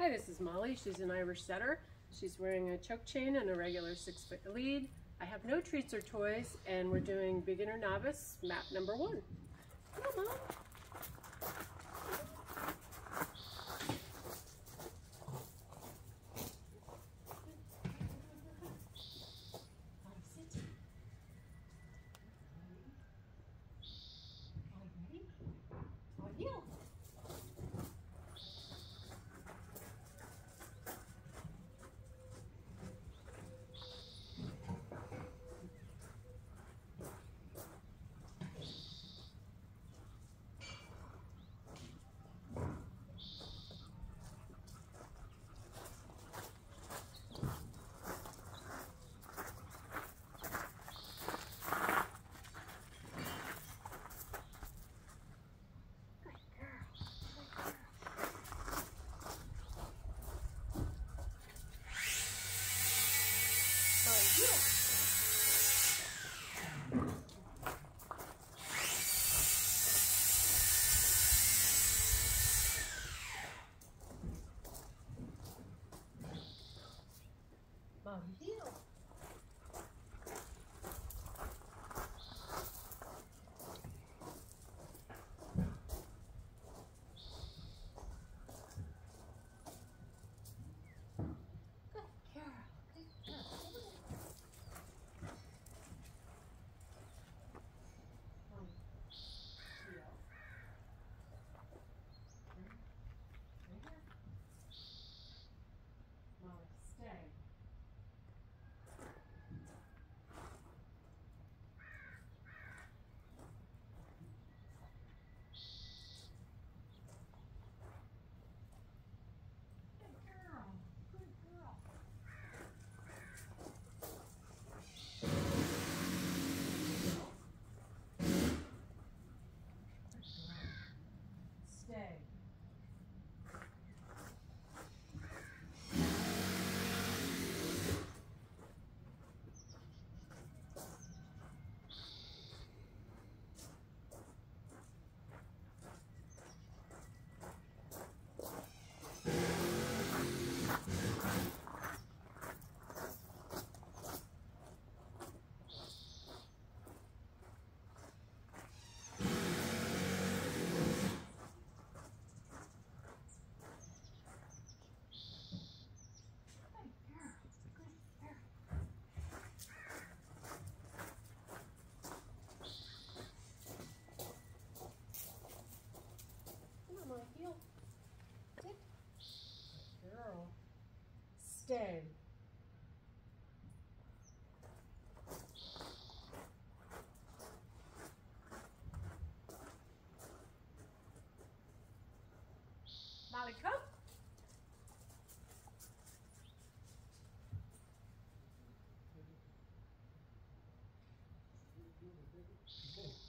Hi, this is Molly. She's an Irish setter. She's wearing a choke chain and a regular six foot lead. I have no treats or toys, and we're doing beginner novice map number one. Come on, Mom. Mom, heel. understand. Okay.